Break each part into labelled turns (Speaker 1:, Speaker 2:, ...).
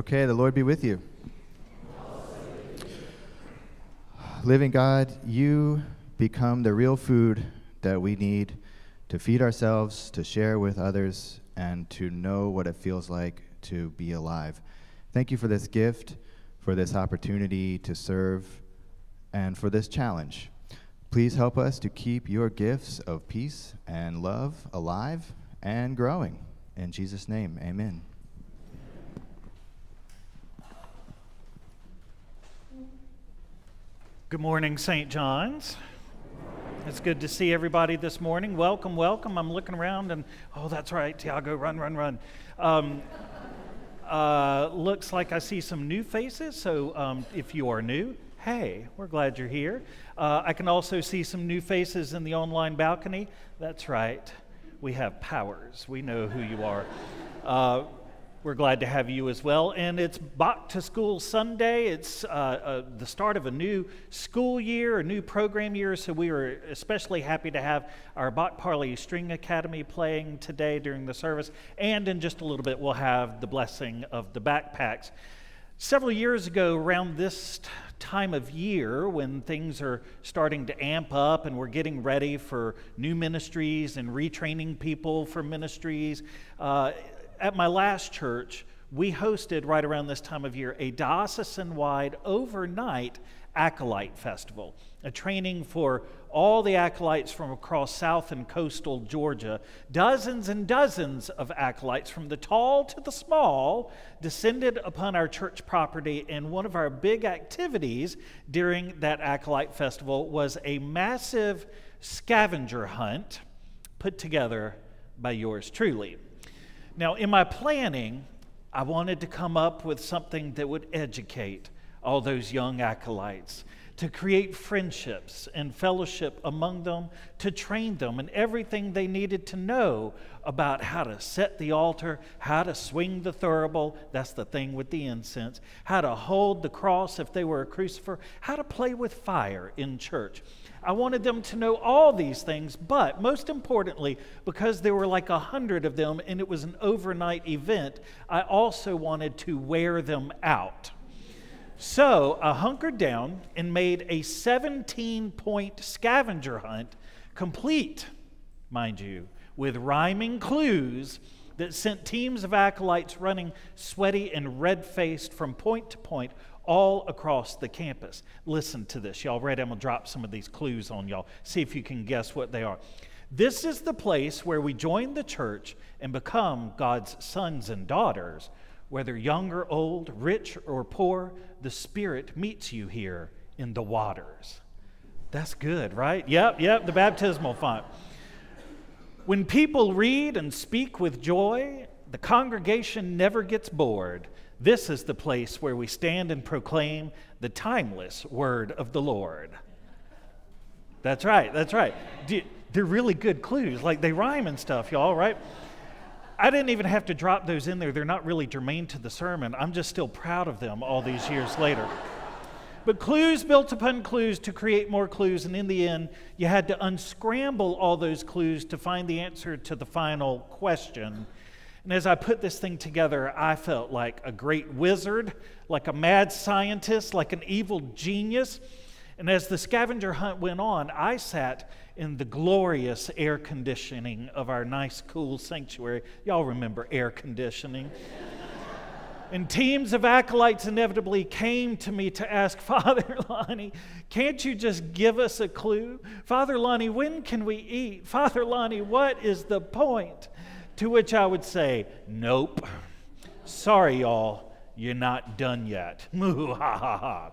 Speaker 1: Okay, the Lord be with you. Living God, you become the real food that we need to feed ourselves, to share with others, and to know what it feels like to be alive. Thank you for this gift, for this opportunity to serve, and for this challenge. Please help us to keep your gifts of peace and love alive and growing. In Jesus' name, amen.
Speaker 2: Good morning, St. John's. It's good to see everybody this morning. Welcome, welcome. I'm looking around and, oh, that's right, Tiago, run, run, run. Um, uh, looks like I see some new faces, so um, if you are new, hey, we're glad you're here. Uh, I can also see some new faces in the online balcony. That's right, we have powers. We know who you are. Uh, we're glad to have you as well. And it's Back to School Sunday. It's uh, uh, the start of a new school year, a new program year. So we are especially happy to have our Bach Parley String Academy playing today during the service. And in just a little bit, we'll have the blessing of the backpacks. Several years ago, around this time of year when things are starting to amp up and we're getting ready for new ministries and retraining people for ministries, uh, at my last church, we hosted right around this time of year a diocesan wide overnight acolyte festival, a training for all the acolytes from across south and coastal Georgia. Dozens and dozens of acolytes, from the tall to the small, descended upon our church property. And one of our big activities during that acolyte festival was a massive scavenger hunt put together by yours truly. Now, in my planning, I wanted to come up with something that would educate all those young acolytes, to create friendships and fellowship among them, to train them in everything they needed to know about how to set the altar, how to swing the thurible, that's the thing with the incense, how to hold the cross if they were a crucifer, how to play with fire in church. I wanted them to know all these things, but most importantly, because there were like a hundred of them and it was an overnight event, I also wanted to wear them out. So I hunkered down and made a 17 point scavenger hunt, complete, mind you, with rhyming clues that sent teams of acolytes running sweaty and red faced from point to point all across the campus. Listen to this. Y'all ready? I'm going to drop some of these clues on y'all. See if you can guess what they are. This is the place where we join the church and become God's sons and daughters. Whether young or old, rich or poor, the Spirit meets you here in the waters. That's good, right? Yep, yep, the baptismal font. When people read and speak with joy, the congregation never gets bored. This is the place where we stand and proclaim the timeless word of the Lord. That's right, that's right. They're really good clues. Like they rhyme and stuff, y'all, right? I didn't even have to drop those in there. They're not really germane to the sermon. I'm just still proud of them all these years later. But clues built upon clues to create more clues, and in the end, you had to unscramble all those clues to find the answer to the final question. And as I put this thing together, I felt like a great wizard, like a mad scientist, like an evil genius. And as the scavenger hunt went on, I sat in the glorious air conditioning of our nice, cool sanctuary. Y'all remember air conditioning. and teams of acolytes inevitably came to me to ask, Father Lonnie, can't you just give us a clue? Father Lonnie, when can we eat? Father Lonnie, what is the point? To which I would say, Nope. Sorry, y'all, you're not done yet. Moo ha ha ha.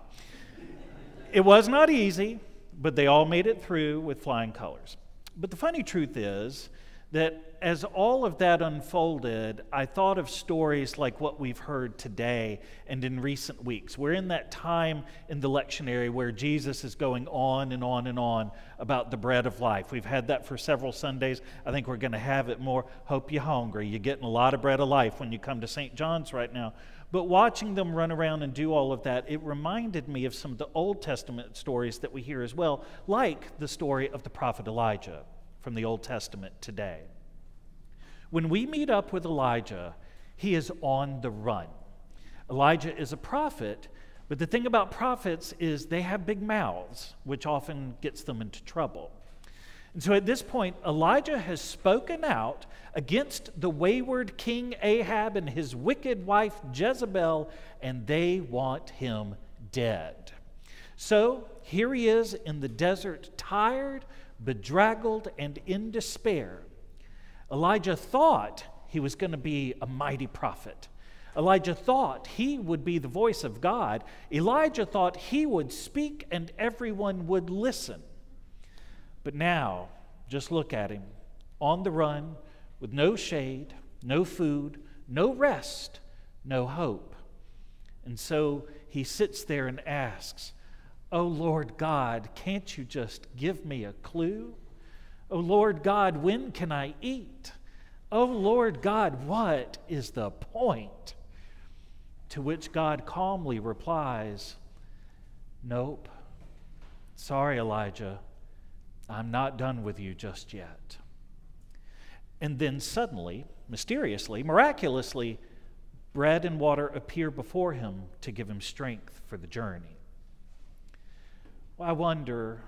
Speaker 2: It was not easy, but they all made it through with flying colors. But the funny truth is, that as all of that unfolded, I thought of stories like what we've heard today and in recent weeks. We're in that time in the lectionary where Jesus is going on and on and on about the bread of life. We've had that for several Sundays. I think we're going to have it more. Hope you're hungry. You're getting a lot of bread of life when you come to St. John's right now. But watching them run around and do all of that, it reminded me of some of the Old Testament stories that we hear as well, like the story of the prophet Elijah from the Old Testament today. When we meet up with Elijah, he is on the run. Elijah is a prophet, but the thing about prophets is they have big mouths, which often gets them into trouble. And so at this point, Elijah has spoken out against the wayward King Ahab and his wicked wife Jezebel, and they want him dead. So here he is in the desert, tired, bedraggled, and in despair. Elijah thought he was going to be a mighty prophet. Elijah thought he would be the voice of God. Elijah thought he would speak and everyone would listen. But now, just look at him on the run with no shade, no food, no rest, no hope. And so he sits there and asks, Oh Lord God, can't you just give me a clue? Oh Lord God, when can I eat? Oh Lord God, what is the point? To which God calmly replies, Nope. Sorry, Elijah. I'm not done with you just yet. And then suddenly, mysteriously, miraculously, bread and water appear before him to give him strength for the journey. I wonder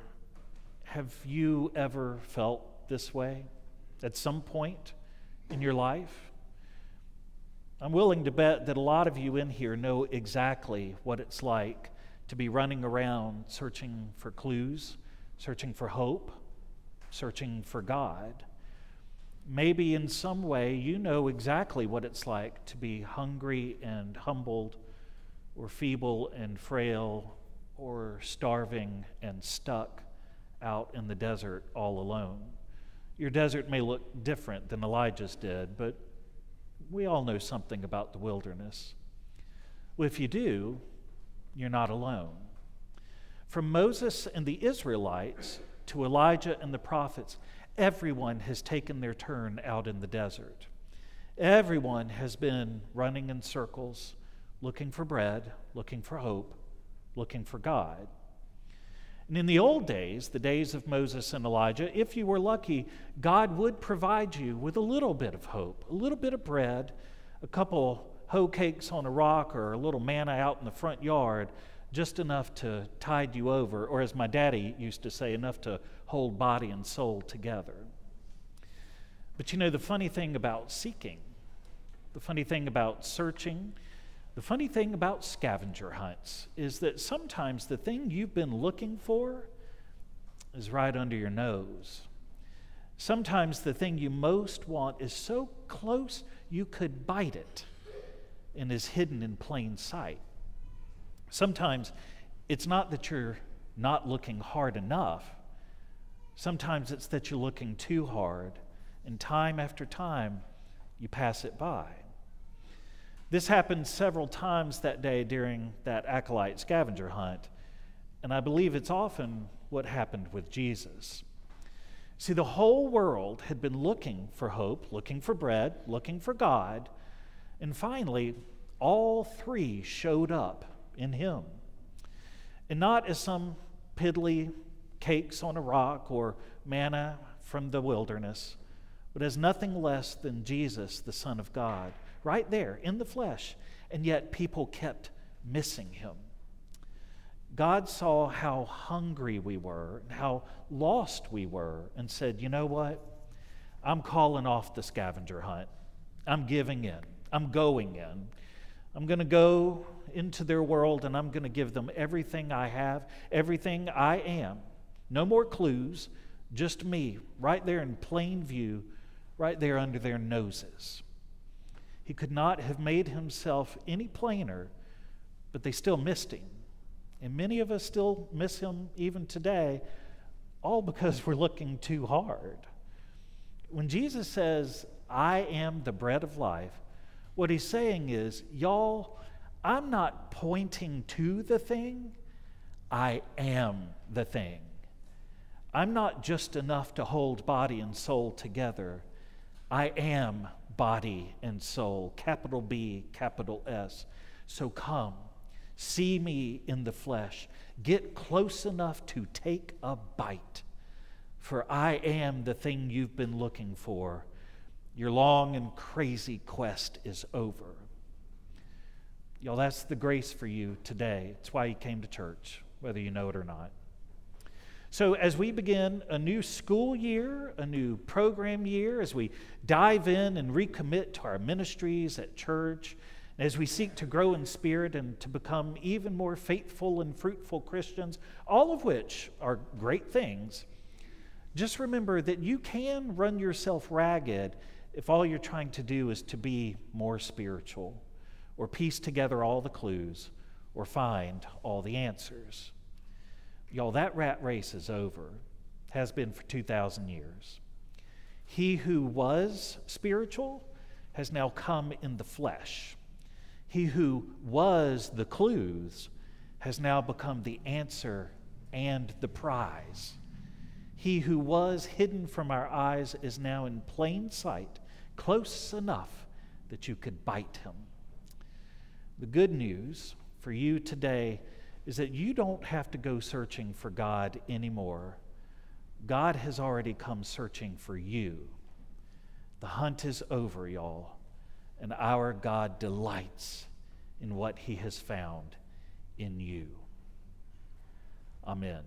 Speaker 2: have you ever felt this way at some point in your life? I'm willing to bet that a lot of you in here know exactly what it's like to be running around searching for clues searching for hope, searching for God. Maybe in some way you know exactly what it's like to be hungry and humbled, or feeble and frail, or starving and stuck out in the desert all alone. Your desert may look different than Elijah's did, but we all know something about the wilderness. Well, if you do, you're not alone. From Moses and the Israelites to Elijah and the prophets, everyone has taken their turn out in the desert. Everyone has been running in circles, looking for bread, looking for hope, looking for God. And in the old days, the days of Moses and Elijah, if you were lucky, God would provide you with a little bit of hope, a little bit of bread, a couple hoe cakes on a rock, or a little manna out in the front yard just enough to tide you over, or as my daddy used to say, enough to hold body and soul together. But you know, the funny thing about seeking, the funny thing about searching, the funny thing about scavenger hunts is that sometimes the thing you've been looking for is right under your nose. Sometimes the thing you most want is so close you could bite it and is hidden in plain sight. Sometimes it's not that you're not looking hard enough, sometimes it's that you're looking too hard, and time after time you pass it by. This happened several times that day during that acolyte scavenger hunt, and I believe it's often what happened with Jesus. See, the whole world had been looking for hope, looking for bread, looking for God, and finally, all three showed up in Him. And not as some piddly cakes on a rock or manna from the wilderness, but as nothing less than Jesus, the Son of God, right there in the flesh. And yet people kept missing Him. God saw how hungry we were and how lost we were and said, You know what? I'm calling off the scavenger hunt. I'm giving in. I'm going in. I'm going to go into their world and I'm going to give them everything I have, everything I am. No more clues, just me, right there in plain view, right there under their noses. He could not have made himself any plainer, but they still missed him. And many of us still miss him even today, all because we're looking too hard. When Jesus says, I am the bread of life, what he's saying is, y'all, I'm not pointing to the thing, I am the thing. I'm not just enough to hold body and soul together. I am body and soul, capital B, capital S. So come, see me in the flesh. Get close enough to take a bite, for I am the thing you've been looking for. Your long and crazy quest is over. Y'all, that's the grace for you today. It's why you came to church, whether you know it or not. So, as we begin a new school year, a new program year, as we dive in and recommit to our ministries at church, and as we seek to grow in spirit and to become even more faithful and fruitful Christians, all of which are great things, just remember that you can run yourself ragged if all you're trying to do is to be more spiritual or piece together all the clues or find all the answers. Y'all, that rat race is over, has been for 2,000 years. He who was spiritual has now come in the flesh. He who was the clues has now become the answer and the prize. He who was hidden from our eyes is now in plain sight, close enough that you could bite him. The good news for you today is that you don't have to go searching for God anymore. God has already come searching for you. The hunt is over, y'all, and our God delights in what he has found in you. Amen.